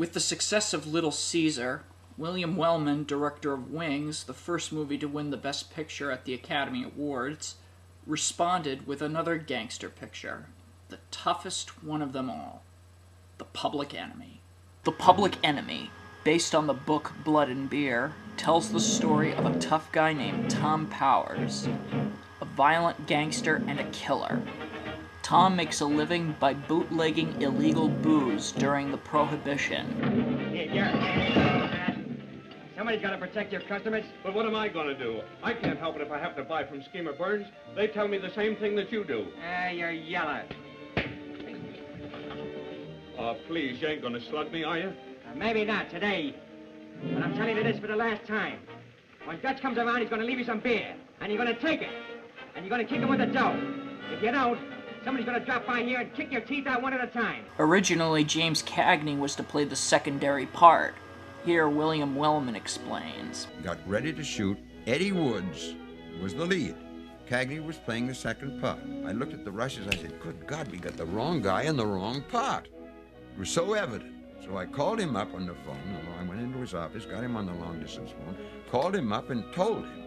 With the success of Little Caesar, William Wellman, director of Wings, the first movie to win the Best Picture at the Academy Awards, responded with another gangster picture, the toughest one of them all The Public Enemy. The Public Enemy, based on the book Blood and Beer, tells the story of a tough guy named Tom Powers, a violent gangster and a killer. Tom makes a living by bootlegging illegal booze during the Prohibition. Here, Garrett. Somebody's got to protect your customers. But what am I going to do? I can't help it if I have to buy from Schemer Burns. They tell me the same thing that you do. Ah, you're yellow. Oh, please, you ain't going to slug me, are you? Uh, maybe not today. But I'm telling you this for the last time. When Dutch comes around, he's going to leave you some beer. And you're going to take it. And you're going to kick him with the dough. If you don't, somebody's going to drop by here and kick your teeth out one at a time. Originally, James Cagney was to play the secondary part. Here, William Wellman explains. Got ready to shoot. Eddie Woods was the lead. Cagney was playing the second part. I looked at the rushes. I said, Good God, we got the wrong guy in the wrong part. It was so evident. So I called him up on the phone. I went into his office, got him on the long distance phone, called him up and told him.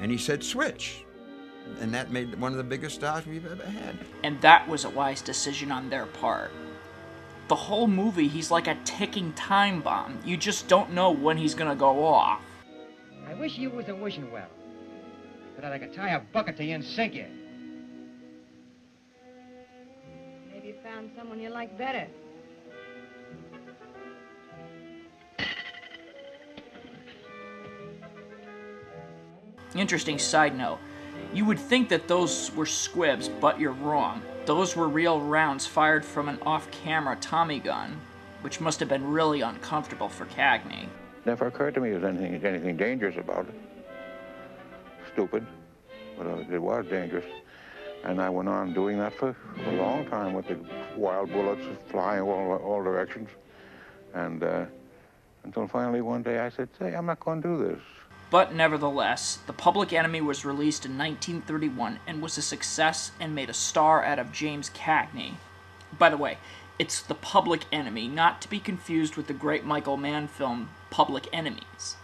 And he said, Switch. And that made one of the biggest stars we've ever had. And that was a wise decision on their part. The whole movie, he's like a ticking time bomb. You just don't know when he's gonna go off. I wish you was a wishing well. So that I could tie a bucket to you and sink you. Maybe you found someone you like better. Interesting side note. You would think that those were squibs, but you're wrong. Those were real rounds fired from an off-camera Tommy gun, which must have been really uncomfortable for Cagney. Never occurred to me there's anything, anything dangerous about it. Stupid, but uh, it was dangerous. And I went on doing that for a long time with the wild bullets flying all, all directions. And uh, until finally one day I said, say, I'm not going to do this. But nevertheless, The Public Enemy was released in 1931 and was a success and made a star out of James Cagney. By the way, it's The Public Enemy, not to be confused with the great Michael Mann film Public Enemies.